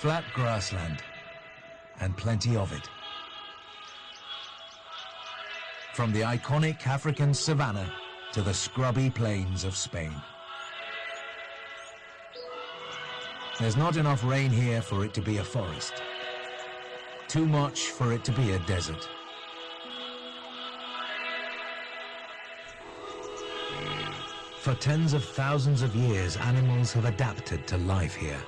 Flat grassland, and plenty of it. From the iconic African savanna to the scrubby plains of Spain. There's not enough rain here for it to be a forest. Too much for it to be a desert. For tens of thousands of years, animals have adapted to life here.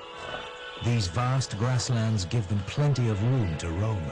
These vast grasslands give them plenty of room to roam.